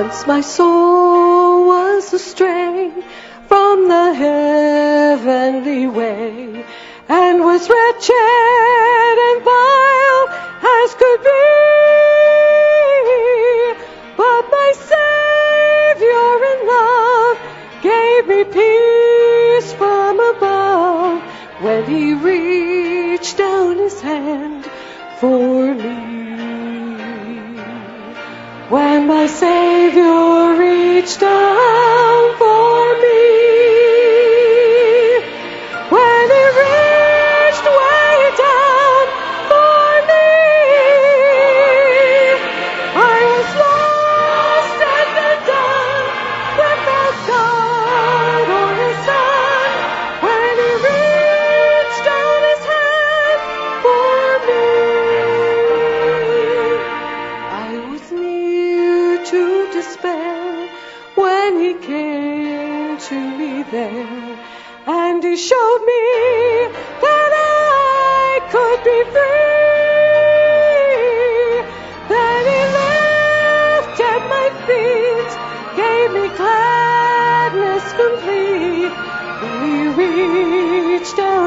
Once my soul was astray from the heavenly way and was wretched and vile as could be. But my Savior in love gave me peace from above when He reached down His hand my Savior reached down to despair when he came to me there, and he showed me that I could be free. Then he lifted my feet, gave me gladness complete. He reached hand